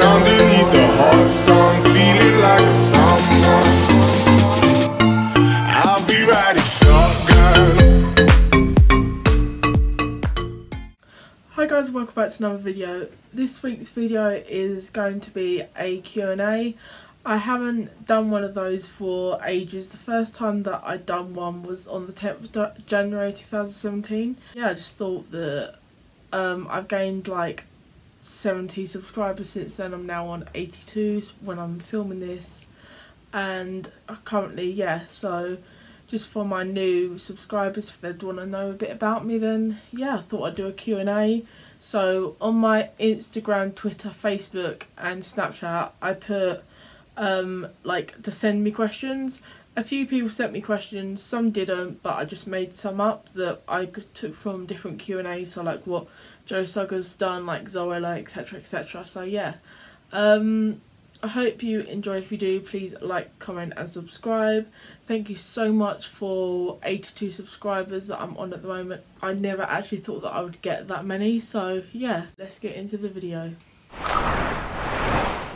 underneath the feeling like a. Hi guys, welcome back to another video. This week's video is going to be a Q&A. I haven't done one of those for ages. The first time that I done one was on the 10th of January 2017. Yeah, I just thought that um, I've gained like 70 subscribers since then. I'm now on 82 when I'm filming this. And currently, yeah, so just for my new subscribers, if they'd want to know a bit about me, then yeah, I thought I'd do a Q&A. So on my Instagram, Twitter, Facebook and Snapchat, I put um, like to send me questions. A few people sent me questions, some didn't, but I just made some up that I took from different Q&As, so like what Joe Sugger's done, like Zoella, etc, etc. So yeah, um, I hope you enjoy. If you do, please like, comment and subscribe. Thank you so much for 82 subscribers that I'm on at the moment. I never actually thought that I would get that many. So yeah, let's get into the video.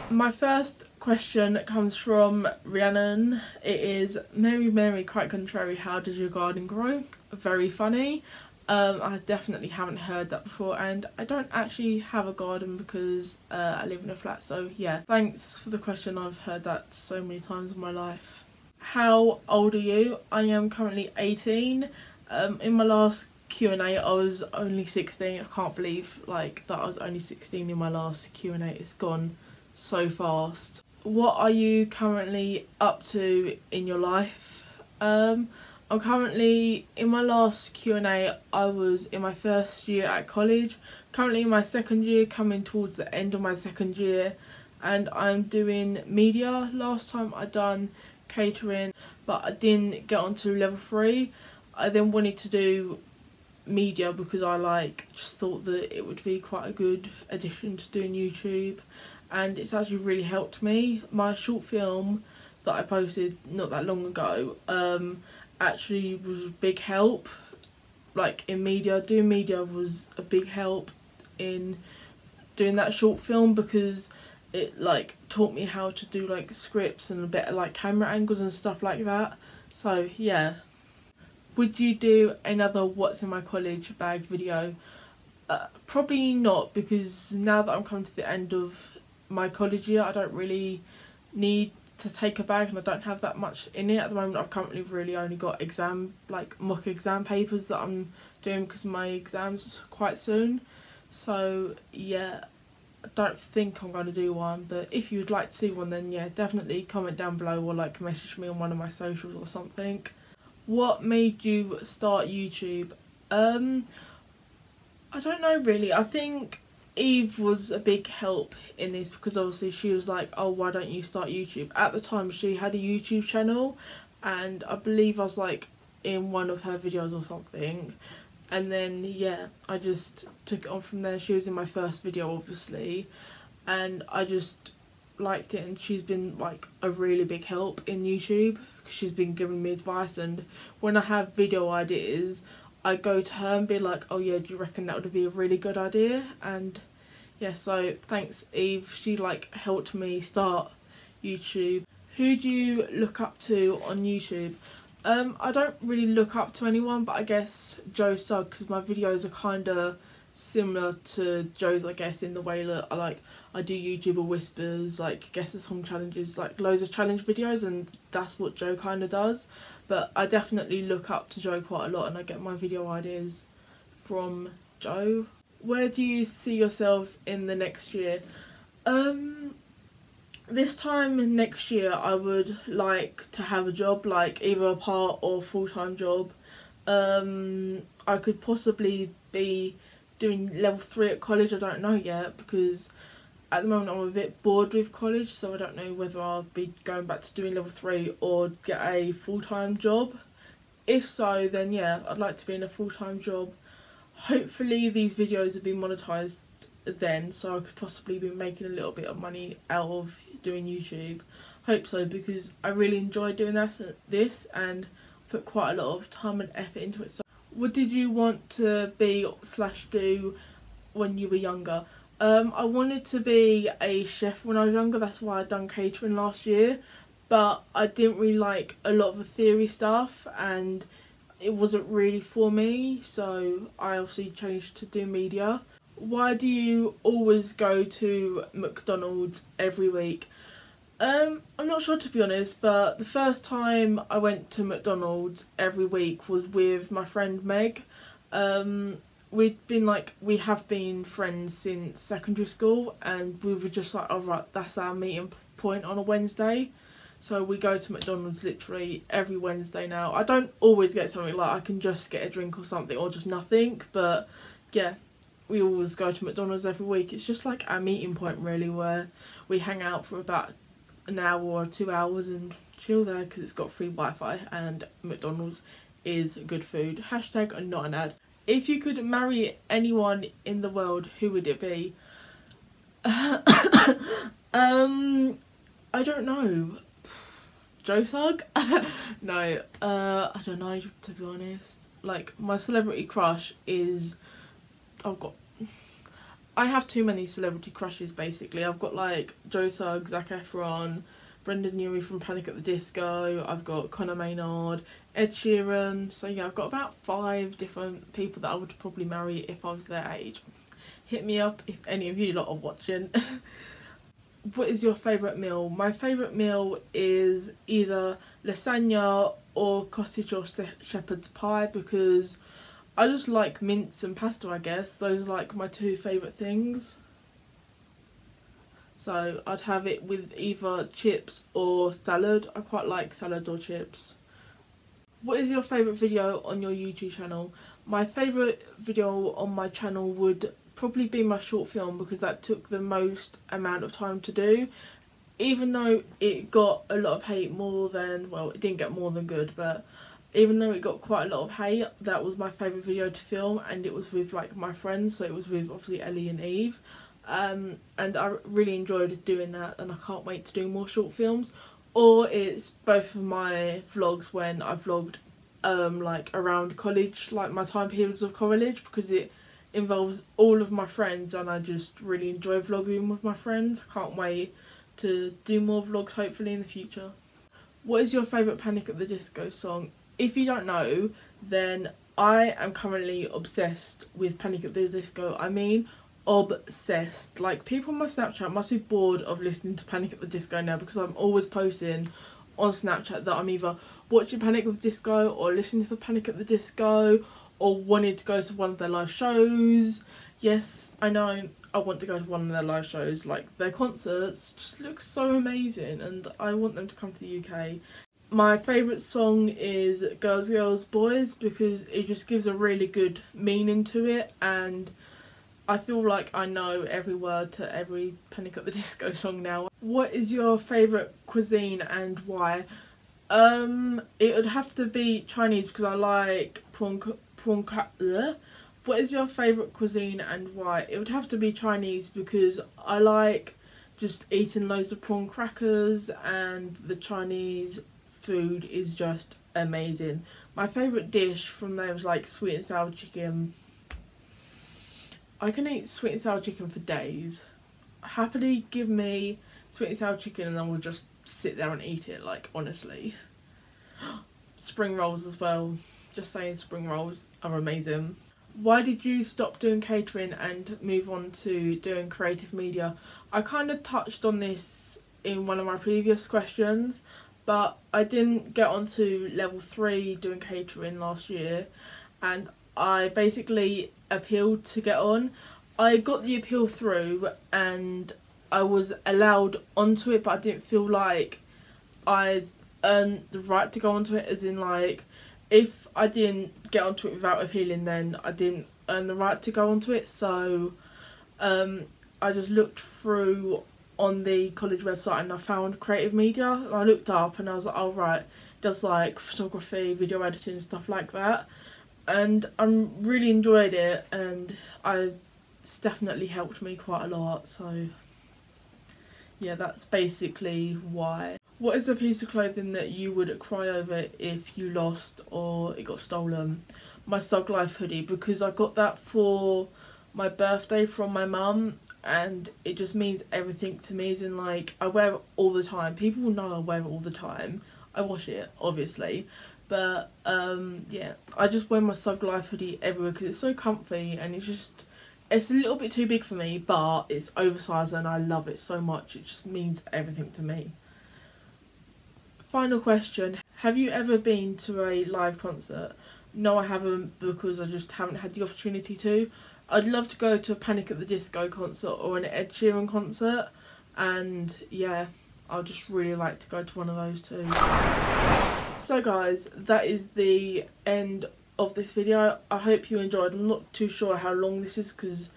My first question comes from Rhiannon. It is, Mary Mary quite contrary, how did your garden grow? Very funny. Um, I definitely haven't heard that before and I don't actually have a garden because uh, I live in a flat so yeah thanks for the question I've heard that so many times in my life. How old are you? I am currently 18. Um, in my last Q&A I was only 16. I can't believe like that I was only 16 in my last Q&A. It's gone so fast. What are you currently up to in your life? Um, I'm currently in my last Q&A I was in my first year at college. Currently in my second year coming towards the end of my second year. And I'm doing media. Last time I done catering but I didn't get onto level 3 I then wanted to do media because I like just thought that it would be quite a good addition to doing YouTube. And it's actually really helped me. My short film that I posted not that long ago um, actually was a big help. Like in media doing media was a big help in doing that short film because it like taught me how to do like scripts and a bit of like camera angles and stuff like that. So yeah. Would you do another what's in my college bag video? Uh, probably not because now that I'm coming to the end of my college year I don't really need to take a bag and I don't have that much in it at the moment. I've currently really only got exam like mock exam papers that I'm doing because my exams quite soon. So yeah I don't think I'm going to do one but if you'd like to see one then yeah definitely comment down below or like message me on one of my socials or something. What made you start YouTube? Um I don't know really. I think Eve was a big help in this because obviously she was like, oh, why don't you start YouTube? At the time, she had a YouTube channel and I believe I was like in one of her videos or something. And then, yeah, I just took it on from there. She was in my first video, obviously. And I just liked it and she's been like a really big help in YouTube because she's been giving me advice and when I have video ideas I go to her and be like, oh yeah, do you reckon that would be a really good idea? And yeah, so thanks Eve. She like helped me start YouTube. Who do you look up to on YouTube? Um, I don't really look up to anyone, but I guess Joe Sugg because my videos are kind of similar to Joe's, I guess, in the way that I like I do YouTuber whispers, like guesses home challenges, like loads of challenge videos, and that's what Joe kind of does. But I definitely look up to Joe quite a lot, and I get my video ideas from Joe. Where do you see yourself in the next year? Um, this time next year, I would like to have a job, like either a part or full time job. Um, I could possibly be doing level 3 at college, I don't know yet because at the moment I'm a bit bored with college so I don't know whether I'll be going back to doing level 3 or get a full-time job. If so then yeah I'd like to be in a full-time job. Hopefully these videos have been monetized then so I could possibly be making a little bit of money out of doing YouTube. Hope so because I really enjoy doing this and put quite a lot of time and effort into it. So what did you want to be slash do when you were younger? Um, I wanted to be a chef when I was younger. That's why I done catering last year, but I didn't really like a lot of the theory stuff, and it wasn't really for me. So I obviously changed to do media. Why do you always go to McDonald's every week? Um, I'm not sure to be honest, but the first time I went to McDonald's every week was with my friend Meg. Um, we'd been like we have been friends since secondary school, and we were just like, all right, that's our meeting point on a Wednesday. So we go to McDonald's literally every Wednesday now. I don't always get something like I can just get a drink or something or just nothing, but yeah, we always go to McDonald's every week. It's just like our meeting point really, where we hang out for about an hour or two hours and chill there because it's got free Wi-Fi and McDonald's is good food. Hashtag not an ad. If you could marry anyone in the world, who would it be? um, I don't know. Joe Sugg? no, uh, I don't know to be honest. Like my celebrity crush is, I've got I have too many celebrity crushes basically. I've got like Joe Sugg, Zac Efron, Brendon Urie from Panic at the Disco, I've got Conor Maynard, Ed Sheeran. So yeah, I've got about five different people that I would probably marry if I was their age. Hit me up if any of you lot are watching. what is your favourite meal? My favourite meal is either lasagna or cottage or shepherd's pie because I just like mince and pasta I guess. Those are like my two favourite things. So I'd have it with either chips or salad. I quite like salad or chips. What is your favourite video on your YouTube channel? My favourite video on my channel would probably be my short film because that took the most amount of time to do. Even though it got a lot of hate more than, well it didn't get more than good but even though it got quite a lot of hate, that was my favourite video to film and it was with like my friends, so it was with obviously Ellie and Eve. Um, and I really enjoyed doing that and I can't wait to do more short films. Or it's both of my vlogs when I vlogged um, like around college, like my time periods of college because it involves all of my friends and I just really enjoy vlogging with my friends. I can't wait to do more vlogs hopefully in the future. What is your favourite Panic at the Disco song? If you don't know, then I am currently obsessed with Panic at the Disco. I mean, obsessed. Like, people on my Snapchat must be bored of listening to Panic at the Disco now because I'm always posting on Snapchat that I'm either watching Panic at the Disco or listening to Panic at the Disco or wanted to go to one of their live shows. Yes, I know I want to go to one of their live shows. Like, their concerts just look so amazing and I want them to come to the UK my favourite song is Girls Girls Boys because it just gives a really good meaning to it and I feel like I know every word to every Panic at the Disco song now. What is your favourite cuisine and why? Um, it would have to be Chinese because I like prawn prawn bleh. What is your favourite cuisine and why? It would have to be Chinese because I like just eating loads of prawn crackers and the Chinese food is just amazing. My favourite dish from there was like sweet and sour chicken. I can eat sweet and sour chicken for days. Happily give me sweet and sour chicken and I will just sit there and eat it, like honestly. Spring rolls as well. Just saying spring rolls are amazing. Why did you stop doing catering and move on to doing creative media? I kind of touched on this in one of my previous questions but I didn't get onto level 3 doing catering last year and I basically appealed to get on. I got the appeal through and I was allowed onto it but I didn't feel like I earned the right to go onto it as in like if I didn't get onto it without appealing then I didn't earn the right to go onto it so um, I just looked through on the college website and I found creative media and I looked up and I was like, oh right, does like photography, video editing, stuff like that. And I really enjoyed it and I it's definitely helped me quite a lot so yeah that's basically why. What is a piece of clothing that you would cry over if you lost or it got stolen? My Sugg Life hoodie because I got that for my birthday from my mum and it just means everything to me. As in, like, I wear it all the time. People know I wear it all the time. I wash it, obviously, but um, yeah, I just wear my Sugg Life hoodie everywhere because it's so comfy and it's just it's a little bit too big for me, but it's oversized and I love it so much. It just means everything to me. Final question: Have you ever been to a live concert? No, I haven't because I just haven't had the opportunity to. I'd love to go to a Panic at the Disco concert or an Ed Sheeran concert, and yeah, I'd just really like to go to one of those too. So guys, that is the end of this video. I hope you enjoyed. I'm not too sure how long this is because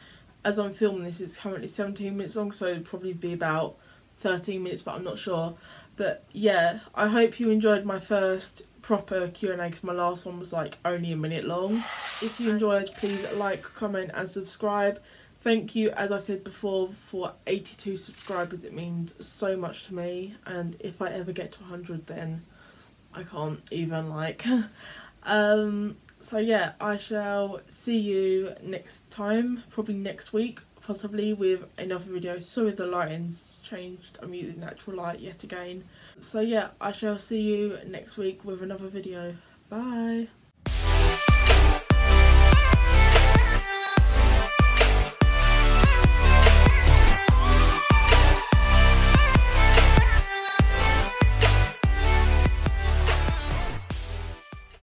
as I'm filming this it's currently 17 minutes long so it'd probably be about 13 minutes but I'm not sure. But yeah, I hope you enjoyed my first proper Q&A because my last one was like only a minute long. If you enjoyed, please like, comment and subscribe. Thank you, as I said before, for 82 subscribers. It means so much to me. And if I ever get to 100, then I can't even like. um, so yeah, I shall see you next time, probably next week, possibly with another video. Sorry the lighting's changed. I'm using natural light yet again. So yeah, I shall see you next week with another video. Bye.